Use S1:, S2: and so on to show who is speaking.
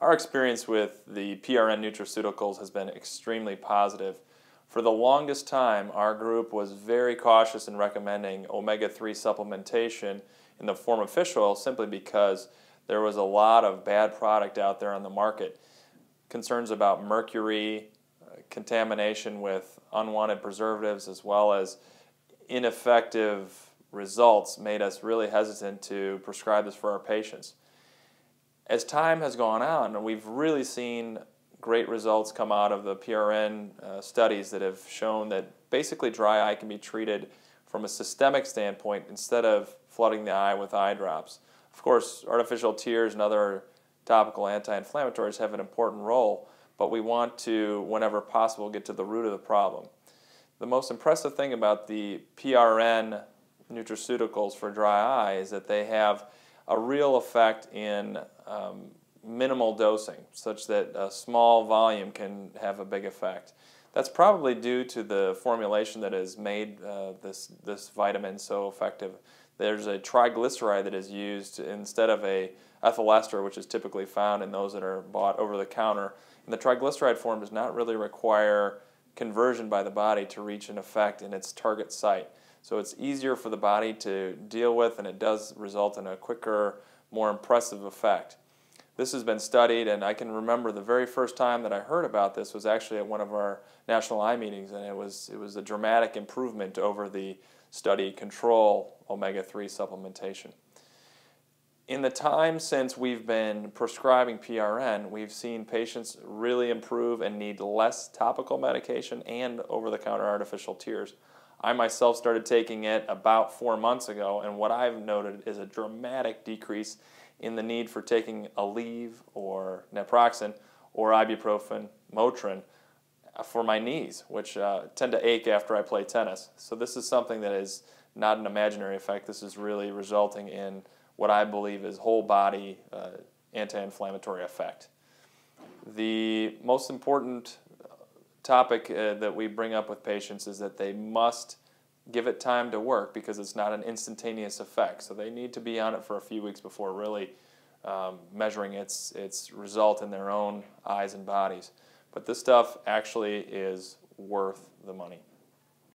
S1: Our experience with the PRN nutraceuticals has been extremely positive. For the longest time, our group was very cautious in recommending omega 3 supplementation in the form of fish oil simply because there was a lot of bad product out there on the market. Concerns about mercury, uh, contamination with unwanted preservatives, as well as ineffective results made us really hesitant to prescribe this for our patients as time has gone on, we've really seen great results come out of the PRN uh, studies that have shown that basically dry eye can be treated from a systemic standpoint instead of flooding the eye with eye drops. Of course, artificial tears and other topical anti-inflammatories have an important role, but we want to, whenever possible, get to the root of the problem. The most impressive thing about the PRN nutraceuticals for dry eye is that they have a real effect in um, minimal dosing, such that a small volume can have a big effect. That's probably due to the formulation that has made uh, this, this vitamin so effective. There's a triglyceride that is used instead of a ethyl ester, which is typically found in those that are bought over the counter. And the triglyceride form does not really require conversion by the body to reach an effect in its target site. So it's easier for the body to deal with, and it does result in a quicker, more impressive effect. This has been studied, and I can remember the very first time that I heard about this was actually at one of our national eye meetings, and it was, it was a dramatic improvement over the study control omega 3 supplementation. In the time since we've been prescribing PRN, we've seen patients really improve and need less topical medication and over the counter artificial tears. I myself started taking it about four months ago, and what I've noted is a dramatic decrease in the need for taking Aleve or naproxen or ibuprofen, Motrin for my knees, which uh, tend to ache after I play tennis. So this is something that is not an imaginary effect. This is really resulting in what I believe is whole body uh, anti-inflammatory effect. The most important topic uh, that we bring up with patients is that they must give it time to work because it's not an instantaneous effect. So they need to be on it for a few weeks before really um, measuring its, its result in their own eyes and bodies. But this stuff actually is worth the money.